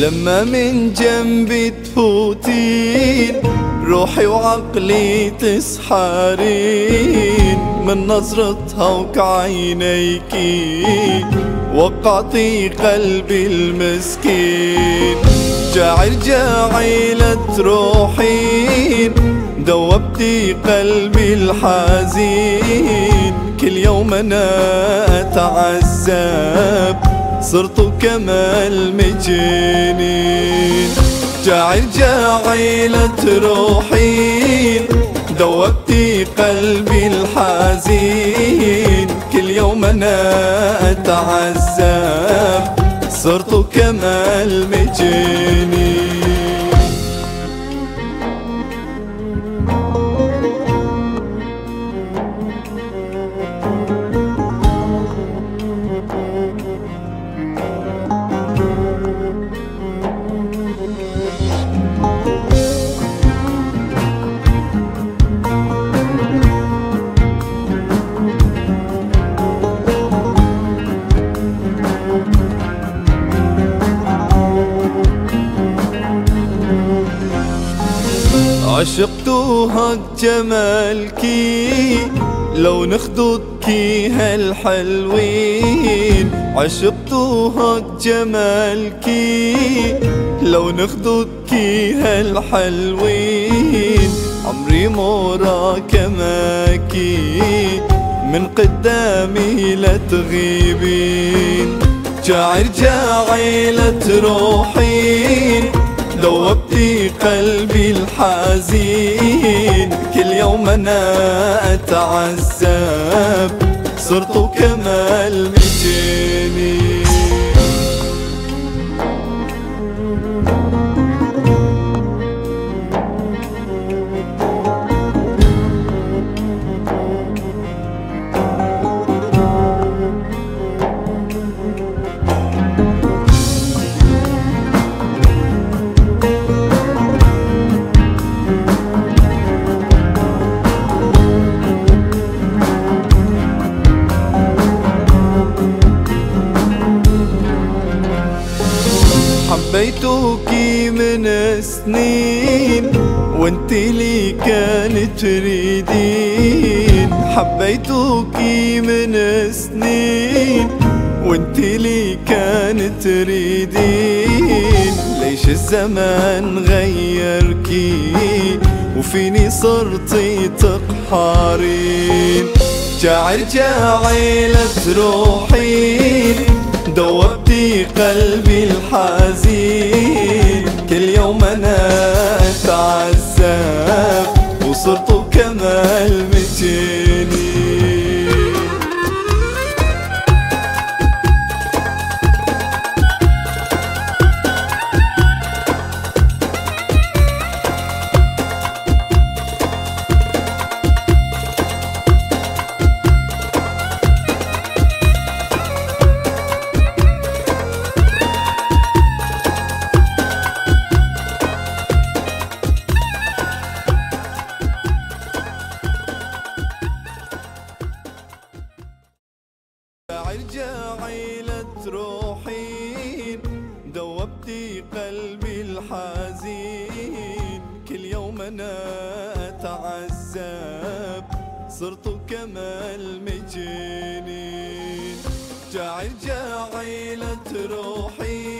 لما من جنبي تفوتين روحي وعقلي تسحرين من نظرتها وكعينيكي وقعتي قلبي المسكين. جاعر جاعلة روحين دوبتي قلبي الحزين. كل يوم أنا اتعذب صرت كما المجنين جاعل جاعلة روحين دوبتي قلبي الحزين. كل يوم أنا أتعذب. صرت كما المجنين عشقتوها جمالكي لو نخدودكي هالحلوين. عشقتوها جمالكي لو نخدودكي هالحلوين. عمري مورا كماكي من قدامي لا تغيبين. جاعر جاعلة روحين ذوبتي قلبي الحزين كل يوم أنا أتعذب. صرت كما المجنين من سنين وانت لي كانت تريدين. حبيتوك من سنين وانت لي كانت تريدين. ليش الزمان غيركي وفيني صرتي تقحرين؟ جاعر جاعلة روحي دوبتي قلبي الحزين. أنا أتعذب وصرت كما المجنين قلبي الحزين. كل يوم أنا أتعذب صرت كما المجنين. جاعل جاعلة روحين